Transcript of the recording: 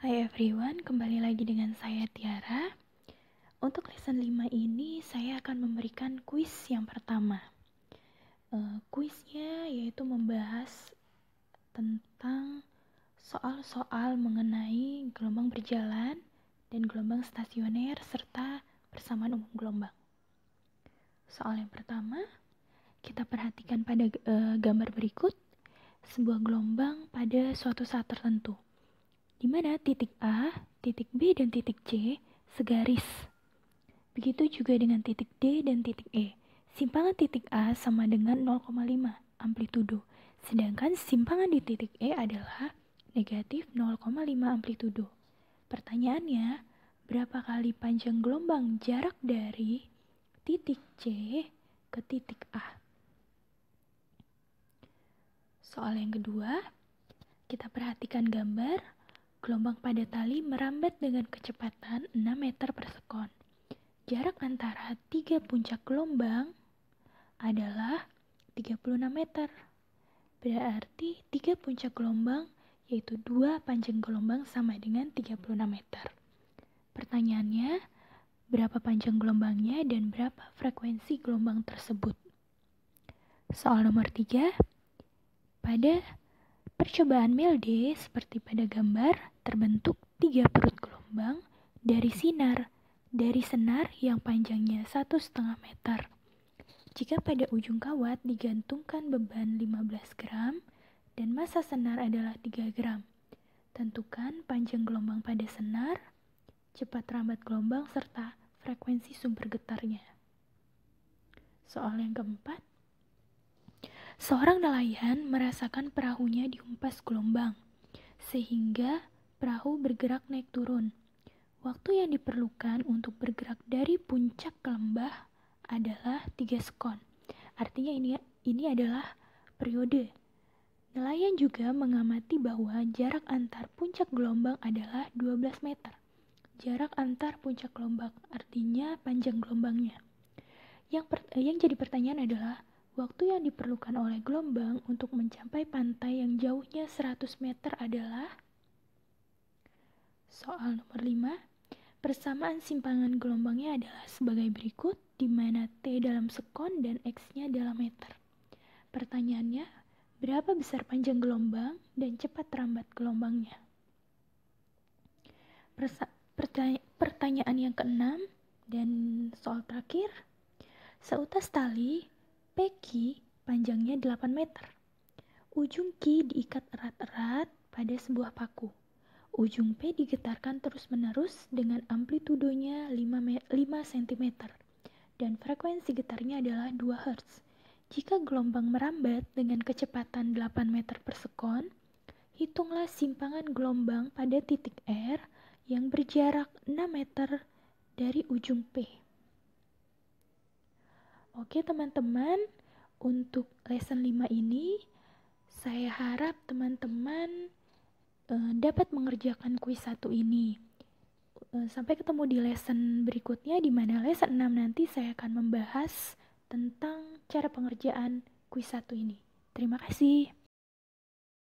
Hai everyone, kembali lagi dengan saya Tiara. Untuk lesson 5 ini saya akan memberikan kuis yang pertama. Uh, yaitu membahas tentang soal-soal mengenai gelombang berjalan dan gelombang stasioner serta persamaan umum gelombang. Soal yang pertama, kita perhatikan pada uh, gambar berikut sebuah gelombang pada suatu saat tertentu di mana titik A, titik B, dan titik C segaris. Begitu juga dengan titik D dan titik E. Simpangan titik A sama dengan 0,5 amplitudo, sedangkan simpangan di titik E adalah negatif 0,5 amplitudo. Pertanyaannya, berapa kali panjang gelombang jarak dari titik C ke titik A? Soal yang kedua, kita perhatikan gambar Gelombang pada tali merambat dengan kecepatan 6 meter per sekon. Jarak antara tiga puncak gelombang adalah 36 meter. Berarti tiga puncak gelombang yaitu dua panjang gelombang sama dengan 36 meter. Pertanyaannya, berapa panjang gelombangnya dan berapa frekuensi gelombang tersebut? Soal nomor 3, pada Percobaan Milde seperti pada gambar terbentuk tiga perut gelombang dari sinar dari senar yang panjangnya satu setengah meter. Jika pada ujung kawat digantungkan beban 15 gram dan massa senar adalah 3 gram, tentukan panjang gelombang pada senar, cepat rambat gelombang, serta frekuensi sumber getarnya. Soal yang keempat, Seorang nelayan merasakan perahunya dihempas gelombang, sehingga perahu bergerak naik turun. Waktu yang diperlukan untuk bergerak dari puncak ke lembah adalah tiga sekon. Artinya ini ini adalah periode. Nelayan juga mengamati bahwa jarak antar puncak gelombang adalah 12 meter. Jarak antar puncak gelombang artinya panjang gelombangnya. Yang, per, yang jadi pertanyaan adalah Waktu yang diperlukan oleh gelombang untuk mencapai pantai yang jauhnya 100 meter adalah Soal nomor 5 Persamaan simpangan gelombangnya adalah sebagai berikut di mana T dalam sekon dan X-nya dalam meter. Pertanyaannya, berapa besar panjang gelombang dan cepat rambat gelombangnya? Persa pertanya pertanyaan yang keenam dan soal terakhir, seutas tali Peki panjangnya 8 meter. Ujung Ki diikat erat-erat pada sebuah paku. Ujung P digetarkan terus-menerus dengan amplitudonya 5, 5 cm dan frekuensi getarnya adalah 2 Hz. Jika gelombang merambat dengan kecepatan 8 meter per sekon, hitunglah simpangan gelombang pada titik R yang berjarak 6 meter dari ujung P. Oke teman-teman, untuk lesson 5 ini saya harap teman-teman uh, dapat mengerjakan kuis satu ini. Uh, sampai ketemu di lesson berikutnya di mana lesson 6 nanti saya akan membahas tentang cara pengerjaan kuis satu ini. Terima kasih.